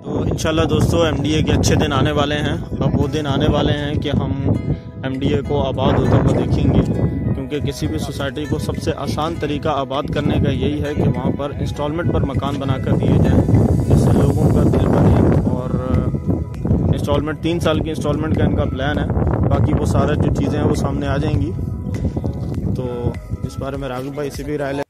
तो इन दोस्तों एमडीए के अच्छे दिन आने वाले हैं। अब वो दिन आने वाले हैं कि हम एमडीए को आबाद होते हुए देखेंगे, क्योंकि किसी भी सोसाइटी को सबसे आसान तरीका आबाद करने का यही है कि वहाँ पर इंस्टॉलमेंट पर मकान बनाकर दिए जाएँ, जिससे लोगों का दिल बने और इंस्टॉलमेंट तीन साल की इंस्टॉलमेंट का इनका प्लान है। बाकी वो सारा जो चीज़ें हैं वो सामने आ जाएँगी। तो इस बारे में राघव भाई इसी भी राय